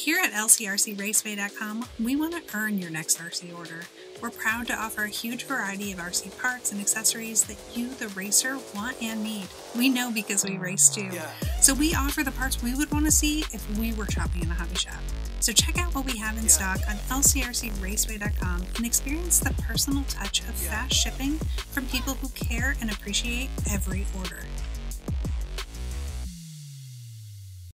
Here at LCRCRaceway.com, we want to earn your next RC order. We're proud to offer a huge variety of RC parts and accessories that you, the racer, want and need. We know because we race too. Yeah. So we offer the parts we would want to see if we were shopping in a hobby shop. So check out what we have in Yeah. stock on LCRCRaceway.com and experience the personal touch of Yeah. fast shipping from people who care and appreciate every order.